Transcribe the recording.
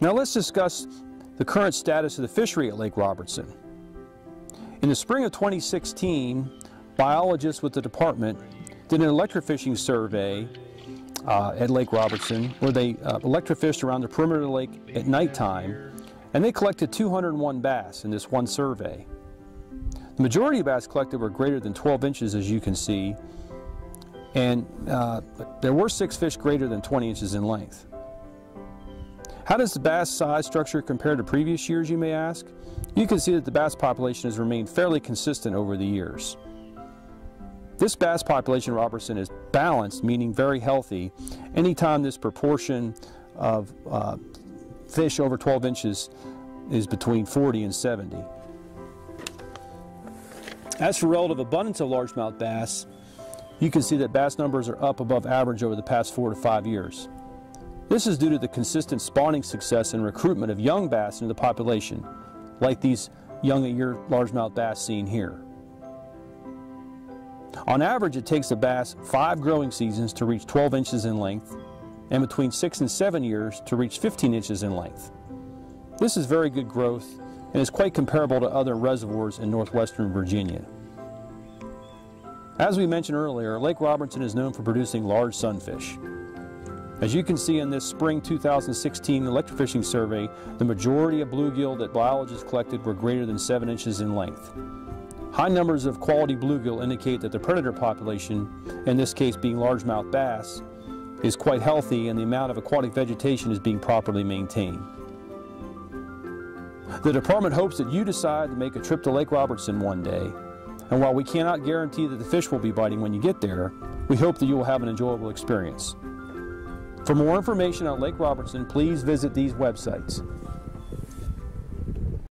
Now let's discuss the current status of the fishery at Lake Robertson. In the spring of 2016, biologists with the department did an electrofishing survey uh, at Lake Robertson where they uh, electrofished around the perimeter of the lake at nighttime and they collected 201 bass in this one survey. The majority of bass collected were greater than 12 inches as you can see and uh, there were six fish greater than 20 inches in length. How does the bass size structure compare to previous years, you may ask? You can see that the bass population has remained fairly consistent over the years. This bass population, Robertson, is balanced, meaning very healthy, anytime this proportion of uh, fish over 12 inches is between 40 and 70. As for relative abundance of largemouth bass, you can see that bass numbers are up above average over the past four to five years. This is due to the consistent spawning success and recruitment of young bass into the population, like these young-of-year largemouth bass seen here. On average, it takes a bass five growing seasons to reach 12 inches in length, and between six and seven years to reach 15 inches in length. This is very good growth and is quite comparable to other reservoirs in northwestern Virginia. As we mentioned earlier, Lake Robertson is known for producing large sunfish. As you can see in this spring 2016 electrofishing survey, the majority of bluegill that biologists collected were greater than 7 inches in length. High numbers of quality bluegill indicate that the predator population, in this case being largemouth bass, is quite healthy and the amount of aquatic vegetation is being properly maintained. The department hopes that you decide to make a trip to Lake Robertson one day and while we cannot guarantee that the fish will be biting when you get there, we hope that you will have an enjoyable experience. For more information on Lake Robertson, please visit these websites